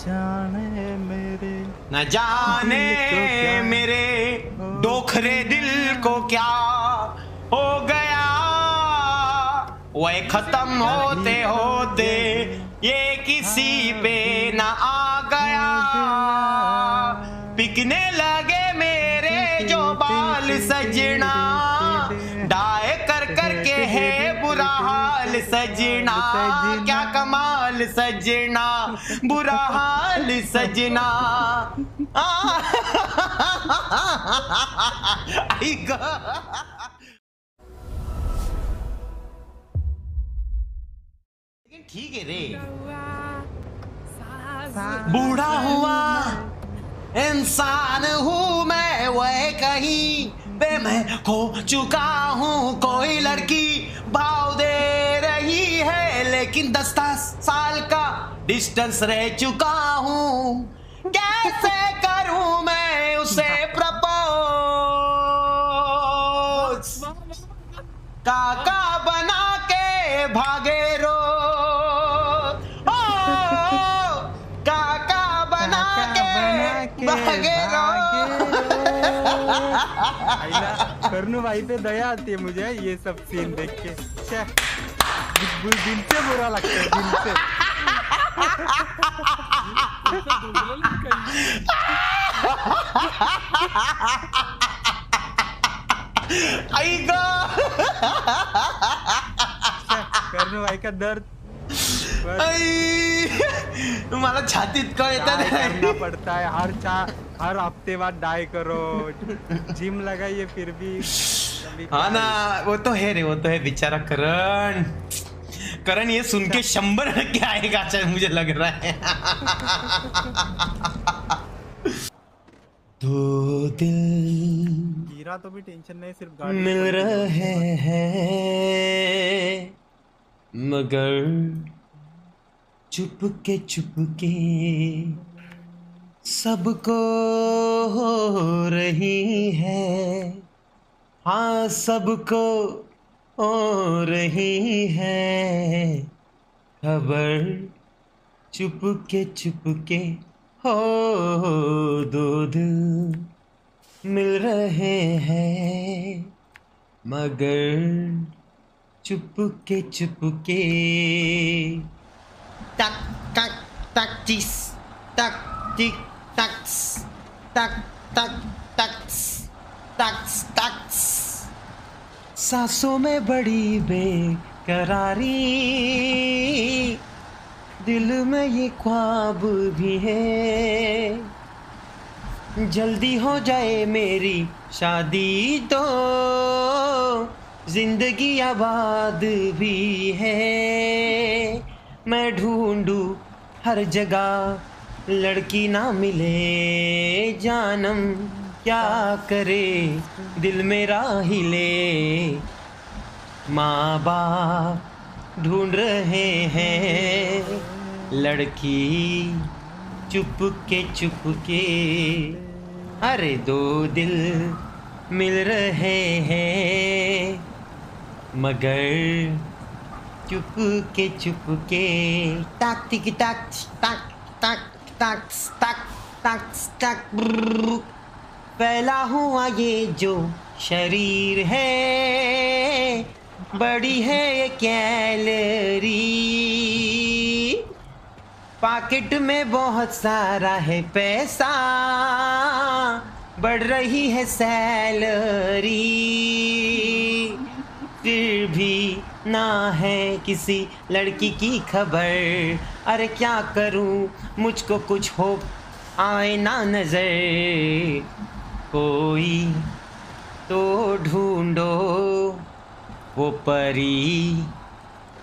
जाने मेरे न जाने मेरे डोखरे दिल को क्या हो गया? वह खत्म होते होते ये किसी पे न आ गया। पिकने लगे मेरे जो बाल सजना। सजना, बुरा हाल सजना। लेकिन ठीक है रे। बूढ़ा हुआ, इंसान हूँ मैं, वह कहीं पे मैं खो चुका हूँ। कोई लड़की भाव दे। लेकिन दस दस साल का डिस्टेंस रह चुका हूँ। कैसे करूँ मैं उसे प्रपोज काका बना के भागे रो। ओ, काका बना के भागे रो। करनू भाई पे दया आती है मुझे ये सब सीन देख के। दिल बुरा लगता है दर्द मला छातीत पड़ता है हर चार हर हफ़्ते बाद डाई करो जिम लगाइए फिर भी हाँ ना, वो तो है रे, वो तो है बेचारा करण। करण ये सुन के शंबर टक्के आएगा शायद मुझे लग रहा है। दो दिल हीरा तो भी टेंशन नहीं सिर्फ़ गाड़ी मिल रहे हैं मगर चुपके चुपके सबको हो रही है। हाँ सबको हो रही है खबर चुपके चुपके, हो दो दिल मिल रहे हैं। मगर चुपके चुपके। टक टक तक टिस टक टक्स टक्स सांसों में बड़ी बेकरारी। दिल में ये ख्वाब भी है। जल्दी हो जाए मेरी शादी तो ज़िंदगी आबाद भी है। मैं ढूंढू हर जगह लड़की ना मिले जानम। क्या करे दिल मेरा हिले? माँ बाप ढूंढ रहे हैं, लड़की चुपके चुपके। अरे दो दिल मिल रहे हैं, मगर चुपके चुपके। टाक, टिक, टाक टाक टाक टाक टाक टाक टाक ब्रुर्र। फैला हुआ ये जो शरीर है, बड़ी है ये कैलरी। पॉकेट में बहुत सारा है पैसा, बढ़ रही है सैलरी। फिर भी ना है किसी लड़की की खबर। अरे क्या करूँ, मुझको कुछ हो आए ना नज़र। कोई तो ढूंढो, वो परी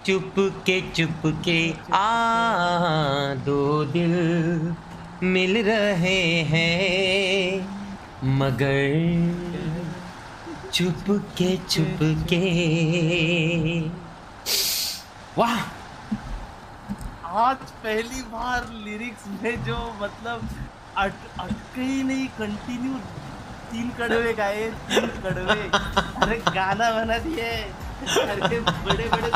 चुपके चुपके आ दो दिल मिल रहे हैं, मगर चुपके चुपके। वाह! आज पहली बार लिरिक्स में जो मतलब अट, अटके ही नहीं कंटिन्यू तीन कड़वे गाए तीन कड़वे. अरे गाना बना दिए अरे बड़े बड़े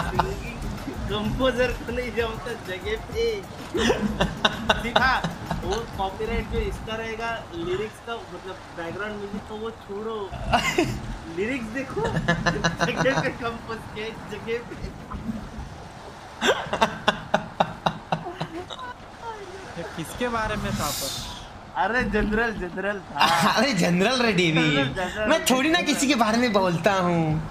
कंपोजर को नहीं जमता जगह पे दिखा वो कॉपीराइट जो इसका रहेगा लिरिक्स का मतलब बैकग्राउंड म्यूज़िक तो वो छोड़ो. लिरिक्स देखो जगह पे कंपोज के जगह पे किसके बारे में था पर? अरे जनरल जनरल था। अरे जनरल रेडी भी मैं थोड़ी ना किसी के बारे में बोलता हूँ।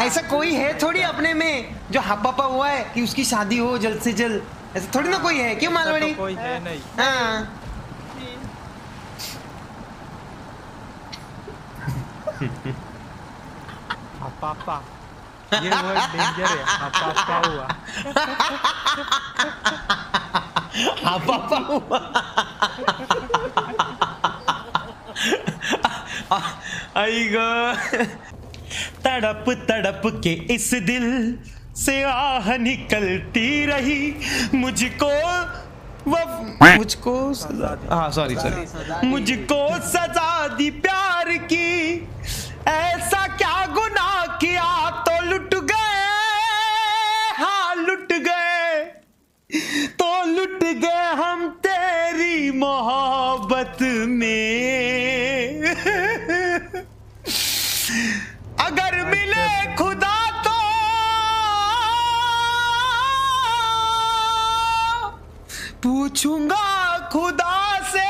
ऐसा कोई है थोड़ी अपने में जो हप्पा हुआ है कि उसकी शादी हो जल्द से जल्द? ऐसा थोड़ी ना कोई है क्यों ऐसा मालवड़ी? तो कोई है नहीं। हाँ। पापा ये वर्ड डेंजर है। पापा हुआ। हप्पा हुआ। आई गो तड़प तड़प के इस दिल से आह निकलती रही। मुझको मुझको सजा हाँ सॉरी सॉरी मुझको सजा दी प्यार की। ऐसा क्या गुनाह किया तो लुट गए। हाँ लुट गए। तो लुट गए हम तेरी मोहब्बत में। अगर मिले खुदा तो। पूछूँगा खुदा से।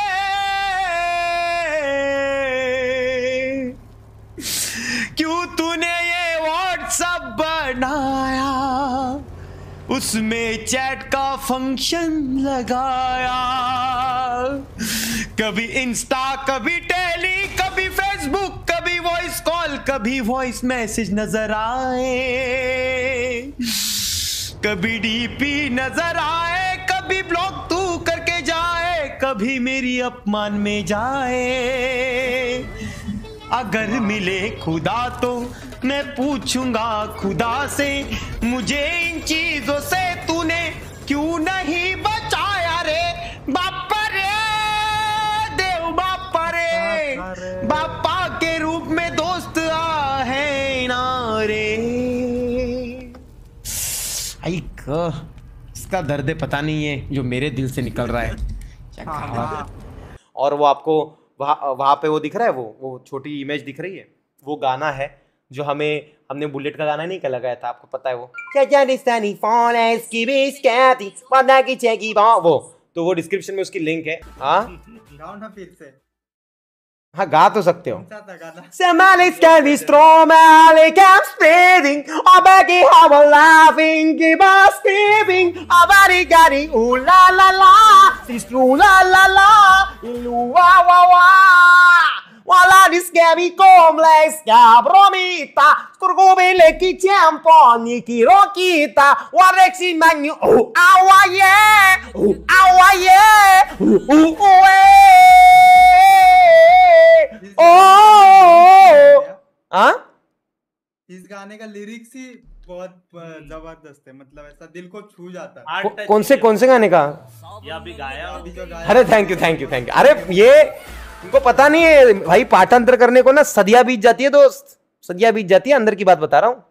क्यों तूने ये व्हाट्सएप बनाया? उसमें चैट का फ़ंक्शन लगाया। कभी इंस्टा कभी टेली कॉल, कभी वॉइस मैसेज नज़र आए। कभी डीपी नज़र आए, कभी ब्लॉक तू करके जाए, कभी मेरी अपमान में जाए। अगर मिले खुदा तो मैं पूछूँगा खुदा से, मुझे इन चीज़ों से तूने क्यों नहीं आई क, इसका दर्द पता नहीं है जो मेरे दिल से निकल रहा है। क्या और वो आपको वहाँ वहाँ पे वो दिख रहा है वो वो छोटी इमेज दिख रही है? वो गाना है जो हमें हमने बुलेट का गाना नहीं क्या लगाया था आपको पता है वो? पता की चेगी वो तो वो डिस्क्रिप्शन में उसकी लिंक है। हाँ? हाँ गा तो सकते हो Somebody can be strong, Malik, I'm speeding. Oh, Becky, how I'm laughing, keep on. Oh, body, got it, ooh la la la. This ooh la la la, ooh wa wa wa. Wala di complex, cabromita, scorgobile chi ciamponi, chi rochita, warexi magno, oh, awa yeah, oh, awa yeah, ooh, ooh, ooh, गाने का lyrics ही बहुत ज़बरदस्त है मतलब ऐसा दिल को छू जाता है। को, कौन से कौन से गाने का? ये अभी गाया अभी जो गाया अरे thank you thank you thank you अरे ये तुमको पता नहीं है भाई पाठांतर करने को ना सदिया बीत जाती है दोस्त सदिया बीत जाती है अंदर की बात बता रहा हूँ।